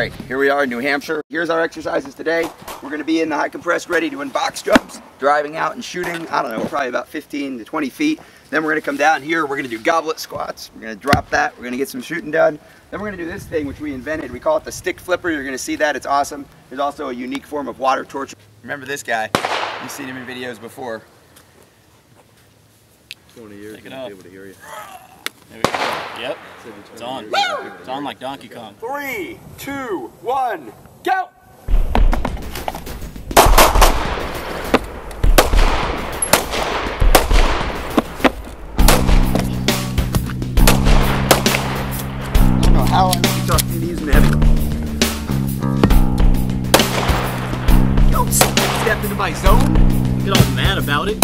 right, here we are in New Hampshire. Here's our exercises today. We're gonna be in the high compressed ready doing box jumps, driving out and shooting, I don't know, probably about 15 to 20 feet. Then we're gonna come down here, we're gonna do goblet squats. We're gonna drop that, we're gonna get some shooting done. Then we're gonna do this thing which we invented. We call it the stick flipper. You're gonna see that, it's awesome. There's also a unique form of water torture. Remember this guy, you've seen him in videos before. 20 years Take it to be able to hear you. There we go. Yep. It's on. It's on like Donkey Kong. Three, two, one, go! I don't know how I can talk to these men. Don't step into my zone. Get all mad about it.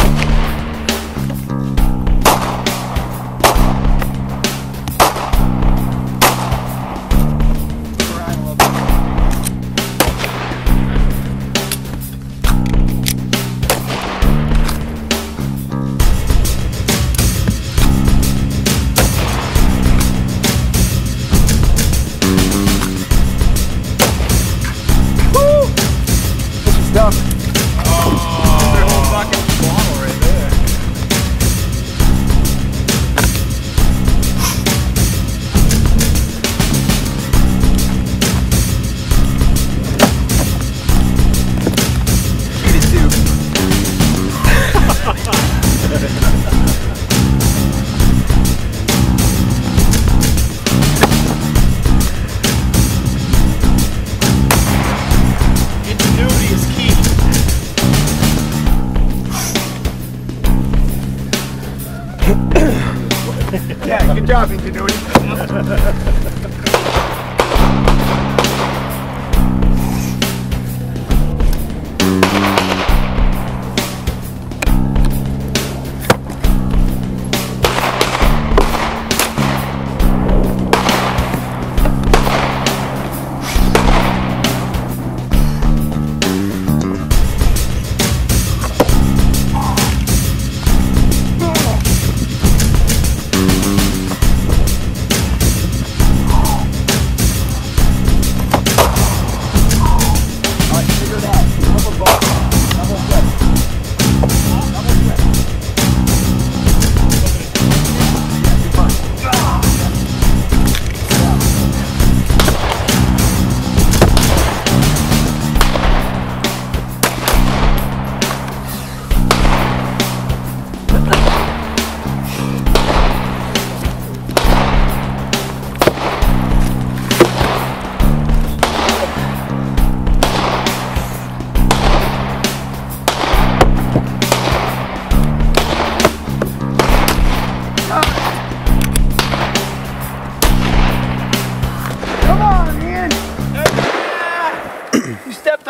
Yeah, good job, Ingenuity.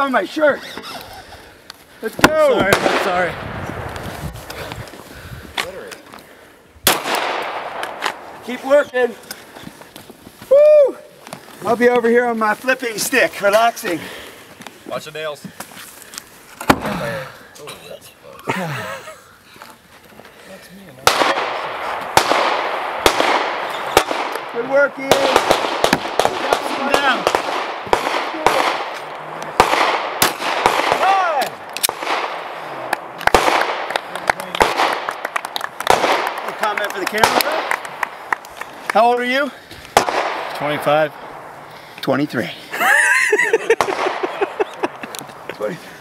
on my shirt. Let's go. Sorry, sorry. Keep working. Woo! I'll be over here on my flipping stick, relaxing. Watch the nails. Good work, Ian. Down. Time. A comment for the camera? How old are you? 25. 23. 20.